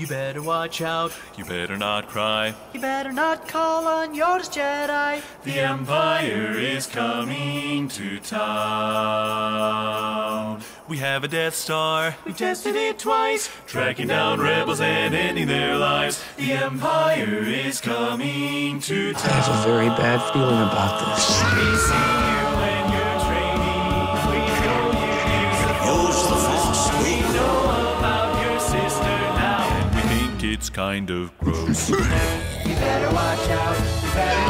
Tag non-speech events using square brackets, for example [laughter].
You better watch out. You better not cry. You better not call on yours Jedi. The Empire is coming to town. We have a Death Star. We've tested it twice. Tracking down rebels and ending their lives. The Empire is coming to town. I have a very bad feeling about this. It's kind of gross. [laughs] You better watch out.